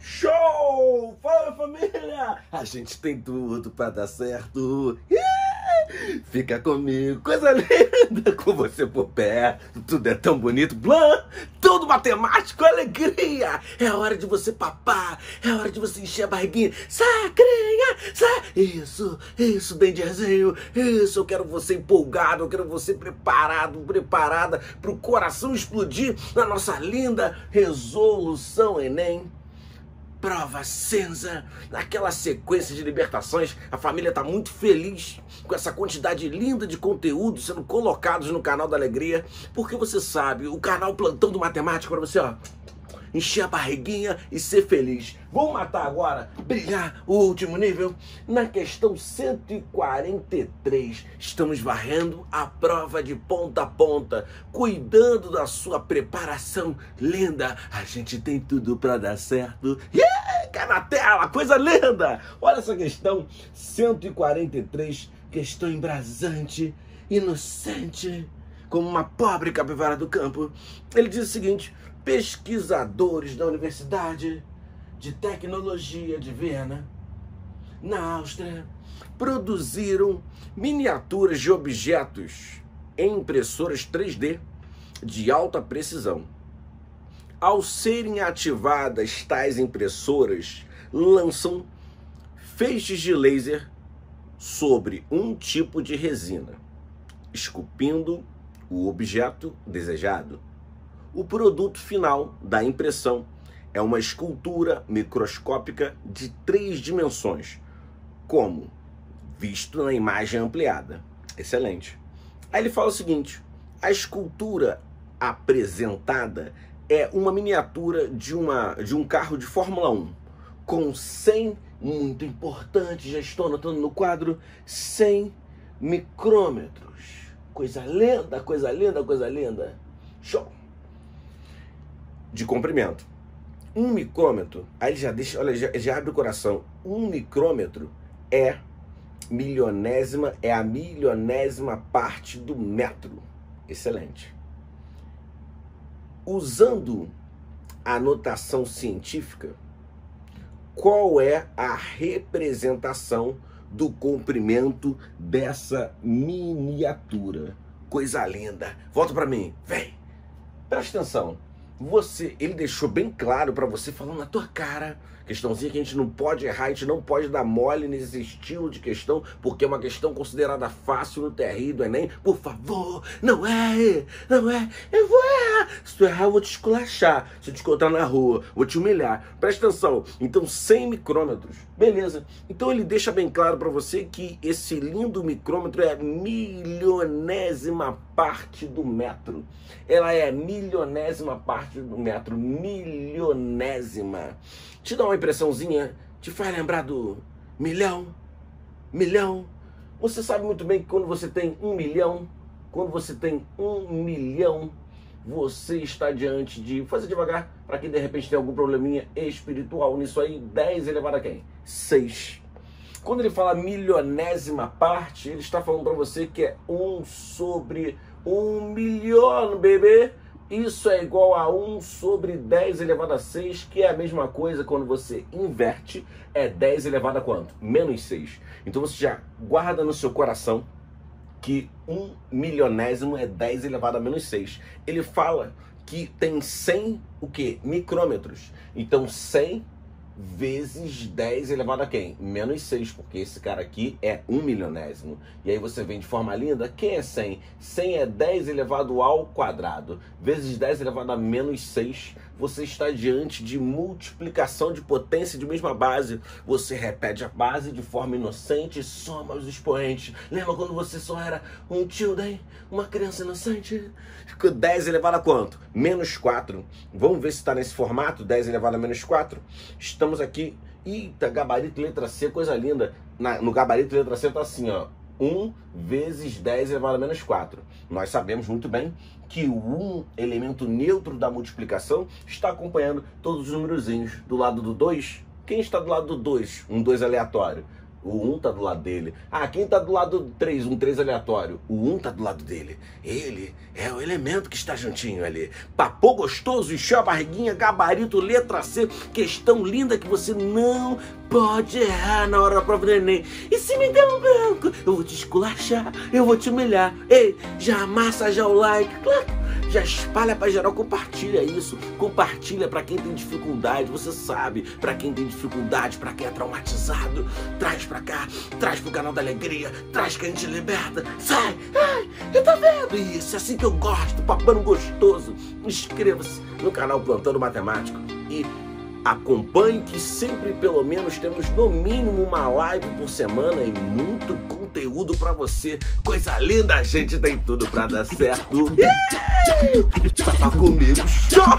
Show! Fala família! A gente tem tudo pra dar certo. Fica comigo, coisa linda com você por perto. Tudo é tão bonito, blan, tudo matemático, alegria. É hora de você papar, é hora de você encher a barriguinha. Sacrinha, sa... Isso, isso, Denderzinho, isso. Eu quero você empolgado, eu quero você preparado, preparada pro coração explodir na nossa linda resolução Enem prova cinza, naquela sequência de libertações, a família está muito feliz com essa quantidade linda de conteúdos sendo colocados no canal da Alegria, porque você sabe, o canal Plantão do Matemático para você, ó, encher a barriguinha e ser feliz. Vamos matar agora, brilhar o último nível? Na questão 143, estamos varrendo a prova de ponta a ponta, cuidando da sua preparação linda. A gente tem tudo para dar certo. Yeah! Cai na tela, coisa linda! Olha essa questão 143, questão embrasante, inocente como uma pobre capivara do campo. Ele diz o seguinte: pesquisadores da Universidade de Tecnologia de Viena, na Áustria, produziram miniaturas de objetos em impressoras 3D de alta precisão. Ao serem ativadas tais impressoras, lançam feixes de laser sobre um tipo de resina, esculpindo o objeto desejado. O produto final da impressão é uma escultura microscópica de três dimensões, como visto na imagem ampliada. Excelente. Aí ele fala o seguinte: a escultura apresentada é uma miniatura de, uma, de um carro de Fórmula 1 com 100, muito importante, já estou anotando no quadro, 100 micrômetros. Coisa linda, coisa linda, coisa linda. Show! De comprimento. Um micrômetro, aí ele já deixa, olha, já, já abre o coração. Um micrômetro é milionésima, é a milionésima parte do metro. Excelente. Usando a notação científica, qual é a representação do comprimento dessa miniatura? Coisa linda. Volta para mim, vem. Presta atenção você, ele deixou bem claro para você, falando na tua cara, questãozinha que a gente não pode errar, a gente não pode dar mole nesse estilo de questão, porque é uma questão considerada fácil no TRI do Enem. Por favor, não é, não é, eu vou errar. Se tu errar, eu vou te esculachar. Se eu te encontrar na rua, vou te humilhar. Presta atenção. Então, 100 micrômetros, beleza. Então ele deixa bem claro para você que esse lindo micrômetro é milionésima parte do metro. Ela é milionésima parte do metro, milionésima. Te dá uma impressãozinha, te faz lembrar do milhão, milhão. Você sabe muito bem que quando você tem um milhão, quando você tem um milhão, você está diante de. Fazer devagar, para quem de repente tem algum probleminha espiritual nisso aí. 10 elevado a quem? 6. Quando ele fala milionésima parte, ele está falando para você que é um sobre um milhão, bebê. Isso é igual a 1 sobre 10 elevado a 6, que é a mesma coisa quando você inverte, é 10 elevado a quanto? Menos 6. Então você já guarda no seu coração que 1 milionésimo é 10 elevado a menos 6. Ele fala que tem 100 o que? Micrômetros. Então 100 vezes 10 elevado a quem? Menos 6, porque esse cara aqui é um milionésimo. E aí você vem de forma linda, quem é 100? 100 é 10 elevado ao quadrado, vezes 10 elevado a menos 6. Você está diante de multiplicação de potência de mesma base. Você repete a base de forma inocente e soma os expoentes. Lembra quando você só era um children, uma criança inocente? Ficou 10 elevado a quanto? Menos 4. Vamos ver se está nesse formato, 10 elevado a menos 4. Está estamos aqui. Eita, gabarito letra C, coisa linda. Na, no gabarito letra C tá assim, ó. 1 vezes 10 elevado a menos 4. Nós sabemos muito bem que o 1, elemento neutro da multiplicação, está acompanhando todos os númerozinhos. Do lado do 2, quem está do lado do 2? Um 2 aleatório. O 1 tá do lado dele. Ah, quem tá do lado do 3? Um 3 aleatório. O 1 tá do lado dele. Ele é o elemento que está juntinho ali. Papo gostoso, encheu a barriguinha, gabarito, letra C. Questão linda que você não pode errar na hora da prova do Enem. E se me der um branco, eu vou te esculachar, eu vou te humilhar. Ei, já amassa já o like, claro já espalha para geral, compartilha isso, compartilha para quem tem dificuldade, você sabe, para quem tem dificuldade, para quem é traumatizado, traz para cá, traz pro canal da alegria, traz que a gente liberta, sai, ai, eu tá vendo isso, é assim que eu gosto, papando gostoso, inscreva-se no canal Plantando Matemático e Acompanhe que sempre pelo menos temos no mínimo uma live por semana e muito conteúdo para você. Coisa linda, a gente tem tudo para dar certo. Tá comigo. Tchau!